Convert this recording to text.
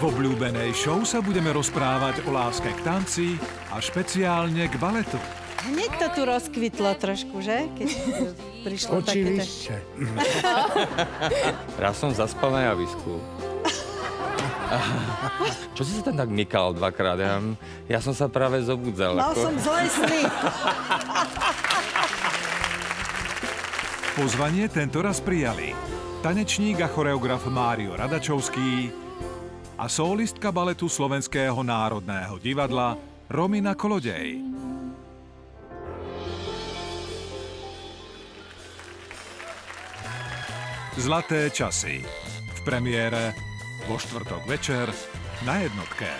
V obľúbenej show sa budeme rozprávať o láske k tanci a špeciálne k baletu. Hneď to tu rozkvitlo trošku, že? Keď prišlo takéto... Očivište. Raz som zaspal na javisku. Čo si sa tam tak mykal dvakrát? Ja, ja som sa práve zobudzal. Mal ako- som zlé sny. Pozvanie tento raz prijali tanečník a choreograf Mário Radačovský a solistka baletu Slovenského národného divadla Romina Kolodej. Zlaté časy. V premiére vo štvrtok večer na jednotke.